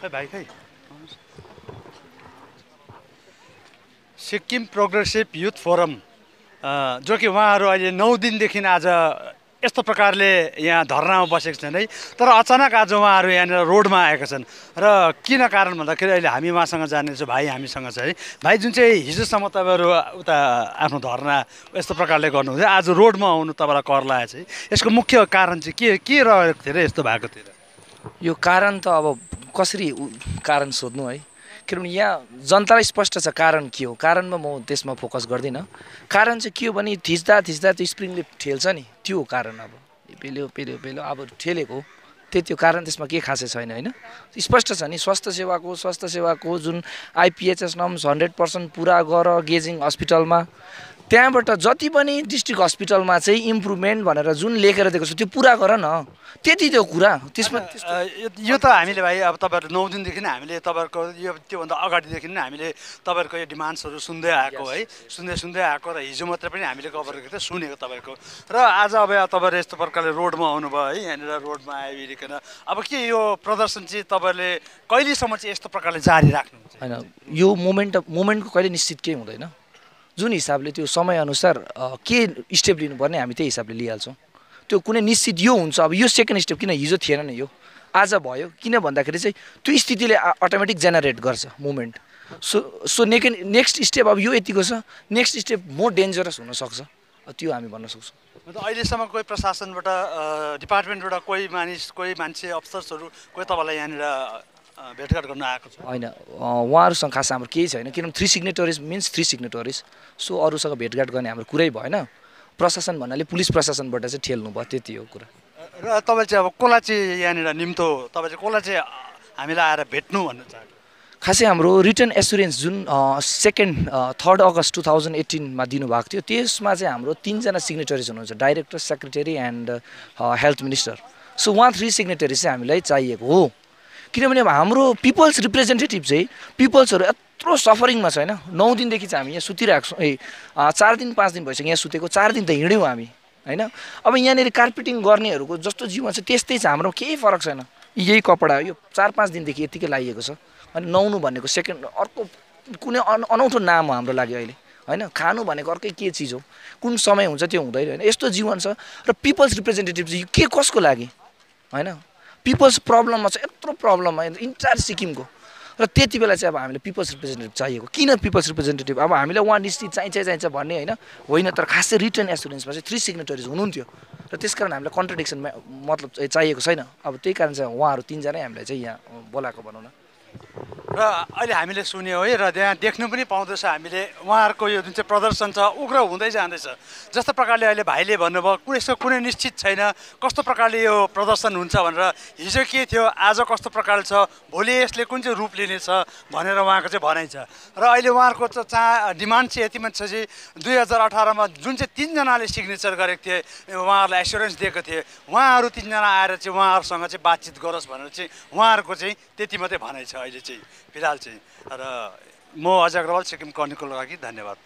खै भाइ खै सिक्किम प्रोग्रेसिभ युथ फोरम जो कि उहाँहरू अहिले नौ दिनदेखि आज यस्तो प्रकारले यहाँ धर्नामा बसेको छन् है तर अचानक आज उहाँहरू यहाँनिर रोडमा आएका छन्। र किन कारण भन्दाखेरि अहिले हामी उहाँसँग जानेछौँ भाइ हामीसँग छ है भाइ जुन चाहिँ हिजोसम्म तपाईँहरू उता आफ्नो धर्ना यस्तो प्रकारले गर्नुहुन्थ्यो आज रोडमा आउनु तपाईँलाई कर लागेको छ यसको मुख्य कारण चाहिँ के के रहेको थियो र यस्तो भएको थियो? यो कारण त अब कसरी कारण सोध्नु है? किनभने यहाँ जनतालाई स्पष्ट छ कारण के हो। कारणमा म त्यसमा फोकस गर्दिनँ। कारण चाहिँ के हो भने थिच्दा थिच्दा त्यो स्प्रिङले ठेल्छ नि। त्यो हो कारण अब। पेल्यो पेल्यो पेल्यो अब ठेलेको हो। त्यति हो कारण त्यसमा के खासै छैन होइन? स्पष्ट छ नि स्वास्थ्य सेवाको स्वास्थ्य सेवाको जुन आइपिएचएस नम्स हन्ड्रेड पर्सेन्ट पुरा गर गेजिङ हस्पिटलमा। त्यहाँबाट जति पनि डिस्ट्रिक्ट हस्पिटलमा चाहिँ इम्प्रुभमेन्ट भनेर जुन लेखेर दिएको छ त्यो पुरा गर न। त्यति त्यो कुरा त्यसमा यो- त हामीले भाइ अब तपाईँहरू नौ दिनदेखि नै हामीले तपाईँहरूको यो त्योभन्दा अगाडिदेखि नै हामीले तपाईँहरूको यो डिमान्ड्सहरू सुन्दै आएको है। सुन्दै सुन्दै आएको र हिजो मात्रै पनि हामीले कभर गरेको थियो सुनेको तपाईँहरूको। र आज अब तपाईँहरू यस्तो प्रकारले रोडमा आउनुभयो है यहाँनिर रोडमा आइकन अब के यो प्रदर्शन चाहिँ तपाईँहरूले कहिलेसम्म चाहिँ यस्तो प्रकारले जारी राख्नुहुन्छ? होइन यो मोमेन्ट मोमेन्टको कहिले निश्चित केही हुँदैन। जुन हिसाबले त्यो समयअनुसार के स्टेप लिनुपर्ने हामी त्यही हिसाबले लिइहाल्छौँ। त्यो कुनै निश्चित यो हुन्छ अब यो सेकेन्ड स्टेप किन हिजो थिएन नि यो? आज भयो किन भन्दाखेरि चाहिँ त्यो स्थितिले अटोमेटिक जेनेरेट गर्छ मुभमेन्ट सो सो नेके नेक्स्ट स्टेप अब यो यतिको छ नेक्स्ट स्टेप मोर डेन्जरस हुनसक्छ। त्यो हामी भन्न सक्छौँ। अहिलेसम्म कोही प्रशासनबाट डिपार्टमेन्टबाट कोही मानिस कोही मान्छे अफसर्सहरू कोही तपाईँलाई यहाँनिर भेटघाट गर्न आएको छ। होइन उहाँहरूसँग खास हाम्रो केही छैन किनभने three signatories means three signatories so अरूसँग भेटघाट गर्ने हाम्रो कुरै भएन। प्रशासन भन्नाले पुलिस प्रशासनबाट चाहिँ ठेल्नु भयो त्यति हो कुरा। र तपाईँ चाहिँ अब कसलाई चाहिँ यहाँनिर निम्तो तपाईँ चाहिँ कसलाई चाहिँ हामीलाई आएर भेट्नु भन्नु चाहनु खासै हाम्रो रिटर्न एसुरेन्स जुन second third August two thousand एट्टिनमा दिनुभएको थियो त्यसमा चाहिँ हाम्रो तिनजना सिग्नेटरिज हुनुहुन्छ director secretary and health minister so उहाँ थ्री सिग्नेटरिज चाहिँ हामीलाई चाहिएको हो। किनभने अब हाम्रो पिपल्स रिप्रेजेन्टेटिभ चाहिँ पिपल्सहरू यत्रो सफरिङमा छ होइन। नौ दिनदेखि चाहिँ हामी यहाँ सुतिरहेको छौँ। ए चार दिन पाँच दिन भइसक्यो यहाँ सुतेको। चार दिन त हिँड्यौँ हामी होइन? अब यहाँनिर कार्पेटिङ गर्नेहरूको जस्तो जीवन छ त्यस्तै छ। हाम्रो केही फरक छैन। यही कपडा यो चार पाँच दिनदेखि यत्तिकै लगाइएको छ। अनि नुहाउनु भनेको सेकेन्ड अर्को कुनै अन अनौठो नाम हो हाम्रो लागि अहिले होइन? खानु भनेको अर्कै के चिज हो? कुन समय हुन्छ त्यो हुँदैन होइन? यस्तो जीवन छ। र पिपल्स रिप्रेजेन्टेटिभ चाहिँ के कसको लागि होइन? पिपल्स प्रब्लममा छ यत्रो प्रब्लममा इन्टायर सिक्किमको। र त्यति बेला चाहिँ अब हामीले पिपल्स रिप्रेजेन्टेटिभ चाहिएको। किन पिपल्स रिप्रेजेन्टेटिभ? अब हामीलाई वान निश्चित चाहिन्छ चाहिन्छ भन्ने होइन। होइन तर खासै रिटर्न एसुरेन्समा चाहिँ थ्री सिग्नेटरिज हुनुहुन्थ्यो। र त्यस कारण हामीलाई कन्ट्रडिक्सन मतलब चाहिँ चाहिएको छैन। अब त्यही कारण चाहिँ उहाँहरू तिनजनै हामीलाई चाहिँ यहाँ बोलाएको भनौँ न। र अहिले हामीले सुन्यौँ है र त्यहाँ देख्नु पनि पाउँदैछ हामीले। उहाँहरूको यो जुन चाहिँ प्रदर्शन छ उग्र हुँदै जाँदैछ। जस्तो प्रकारले अहिले भाइले भन्नुभयो यसको कुनै निश्चित छैन कस्तो प्रकारले यो प्रदर्शन हुन्छ भनेर। हिजो के थियो आज कस्तो प्रकारले छ भोलि यसले कुन चाहिँ रूप लिनेछ भनेर उहाँको चाहिँ भनाइ छ। र अहिले उहाँहरूको चा डिमान्ड चाहिँ यति मात्र छ दुई हजार अठारमा जुन चाहिँ तिनजनाले सिग्नेचर गरेको थिए उहाँहरूलाई एस्योरेन्स दिएको थिए उहाँहरू तिनजना आएर चाहिँ उहाँहरूसँग चाहिँ बातचित गरोस् भनेर चाहिँ उहाँहरूको चाहिँ त्यति मात्रै भनाइ छ अहिले चाहिँ। फिलहाल चाहिँ र म अजय अग्रवाल सिक्किम कर्निको लागि धन्यवाद।